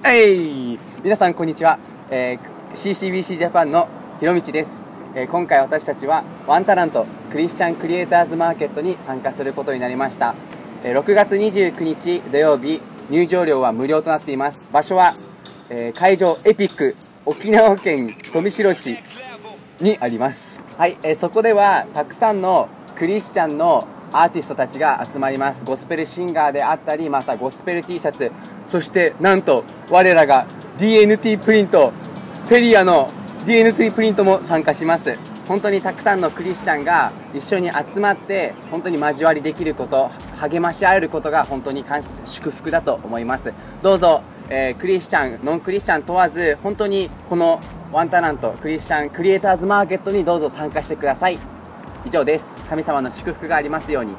はい。皆さんこんにちは、えー、CCBC ジャパンのひろみちです、えー、今回私たちはワンタラントクリスチャンクリエイターズマーケットに参加することになりました、えー、6月29日土曜日入場料は無料となっています。場所は、えー、会場エピック沖縄県富城市にあります。はい、えー、そこではたくさんのクリスチャンのアーティストたちが集まります。ゴスペルシンガーであったりまたゴスペル T シャツ。そしてなんと我らが DNT プリントテリアの DNT プリントも参加します。本当にたくさんのクリスチャンが一緒に集まって本当に交わりできること励まし合えることが本当に祝福だと思います。どうぞ、えー、クリスチャンノンクリスチャン問わず本当にこのワンタナントクリスチャンクリエイターズマーケットにどうぞ参加してください。以上です。神様の祝福がありますように。